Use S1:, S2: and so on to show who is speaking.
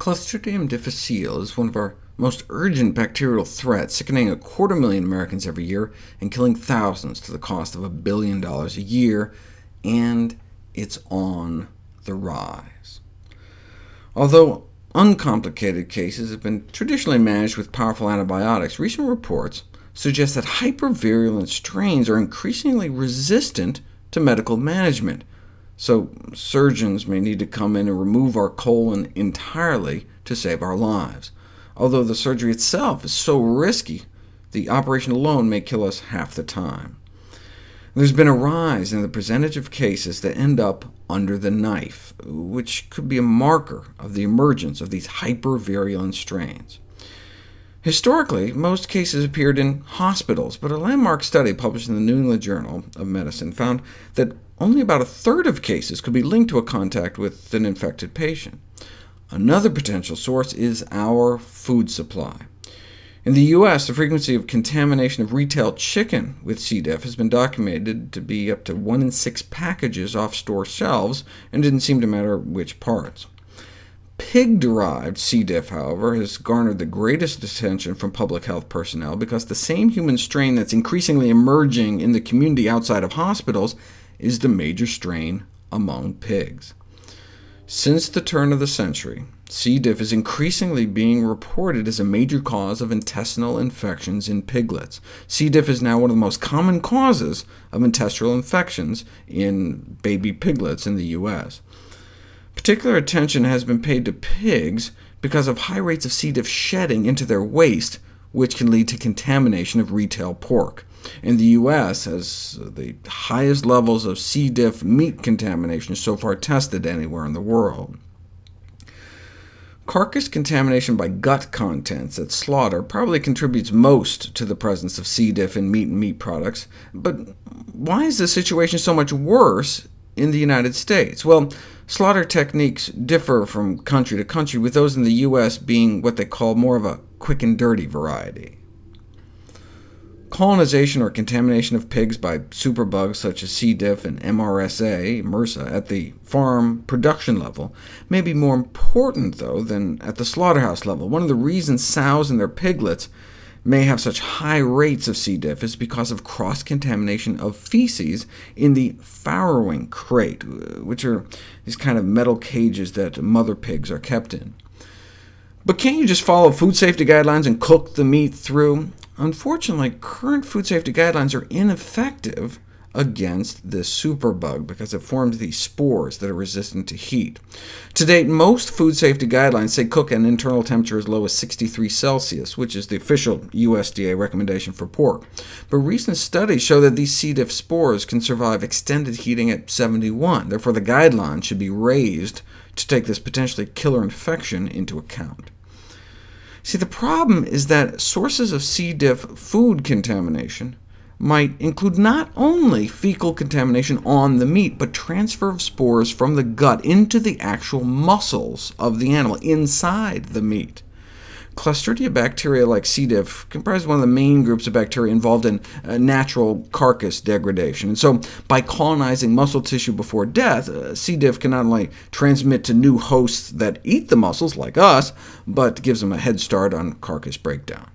S1: Clostridium difficile is one of our most urgent bacterial threats, sickening a quarter million Americans every year and killing thousands to the cost of a billion dollars a year, and it's on the rise. Although uncomplicated cases have been traditionally managed with powerful antibiotics, recent reports suggest that hypervirulent strains are increasingly resistant to medical management, so surgeons may need to come in and remove our colon entirely to save our lives. Although the surgery itself is so risky, the operation alone may kill us half the time. There's been a rise in the percentage of cases that end up under the knife, which could be a marker of the emergence of these hypervirulent strains. Historically, most cases appeared in hospitals, but a landmark study published in the New England Journal of Medicine found that only about a third of cases could be linked to a contact with an infected patient. Another potential source is our food supply. In the U.S., the frequency of contamination of retail chicken with C. diff has been documented to be up to 1 in 6 packages off store shelves, and it didn't seem to matter which parts. Pig-derived C. diff, however, has garnered the greatest attention from public health personnel, because the same human strain that's increasingly emerging in the community outside of hospitals is the major strain among pigs. Since the turn of the century, C. diff is increasingly being reported as a major cause of intestinal infections in piglets. C. diff is now one of the most common causes of intestinal infections in baby piglets in the U.S. Particular attention has been paid to pigs because of high rates of C. diff shedding into their waste, which can lead to contamination of retail pork. In the U.S., has the highest levels of C. diff meat contamination so far tested anywhere in the world. Carcass contamination by gut contents at slaughter probably contributes most to the presence of C. diff in meat and meat products, but why is the situation so much worse in the United States? Well, slaughter techniques differ from country to country, with those in the U.S. being what they call more of a quick and dirty variety. Colonization or contamination of pigs by superbugs such as C. diff and MRSA MRSA at the farm production level may be more important, though, than at the slaughterhouse level. One of the reasons sows and their piglets may have such high rates of C. diff is because of cross-contamination of feces in the farrowing crate, which are these kind of metal cages that mother pigs are kept in. But can't you just follow food safety guidelines and cook the meat through? Unfortunately, current food safety guidelines are ineffective against this superbug because it forms these spores that are resistant to heat. To date, most food safety guidelines say cook at an internal temperature as low as 63 Celsius, which is the official USDA recommendation for pork. But recent studies show that these C. diff spores can survive extended heating at 71. Therefore, the guidelines should be raised to take this potentially killer infection into account. See, the problem is that sources of C. diff food contamination might include not only fecal contamination on the meat, but transfer of spores from the gut into the actual muscles of the animal inside the meat. Clostridia bacteria like C. diff comprise one of the main groups of bacteria involved in uh, natural carcass degradation, and so by colonizing muscle tissue before death, uh, C. diff can not only transmit to new hosts that eat the muscles, like us, but gives them a head start on carcass breakdown.